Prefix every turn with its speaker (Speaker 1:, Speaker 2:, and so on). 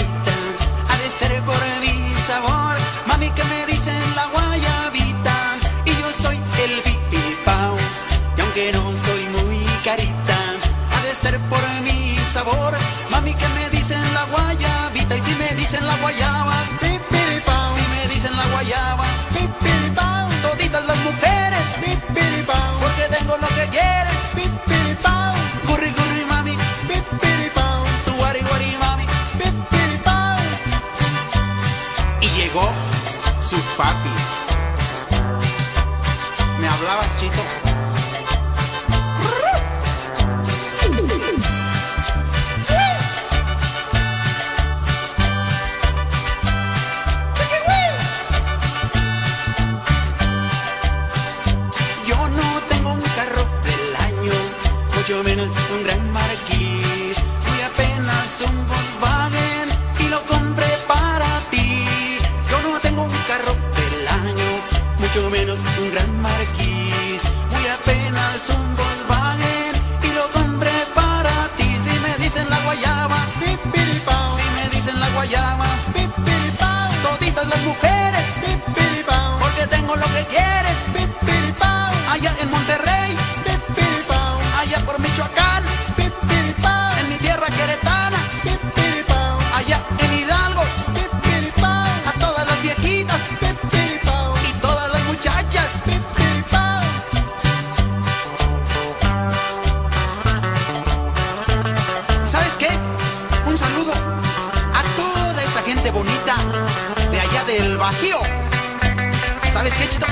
Speaker 1: ha de ser por mi sabor. Mami que me dicen la guayabita, y yo soy el pipipao. Y aunque no soy muy carita, ha de ser por mi sabor. Mami que me dicen la guayabita, y si me dicen la guayaba. su papi. ¿Me hablabas, chito? Yo no tengo un carro del año, mucho menos un gran un gran marquís, muy apenas un gente bonita de allá del Bajío. ¿Sabes qué, Chito?